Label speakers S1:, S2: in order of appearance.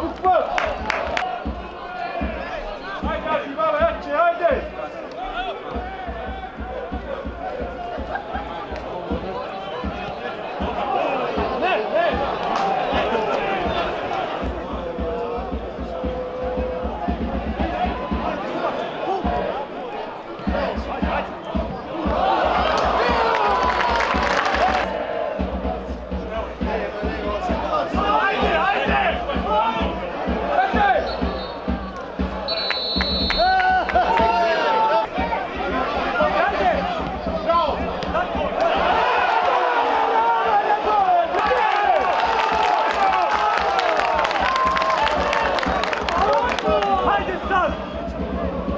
S1: Vamos, vamos!
S2: Thank you.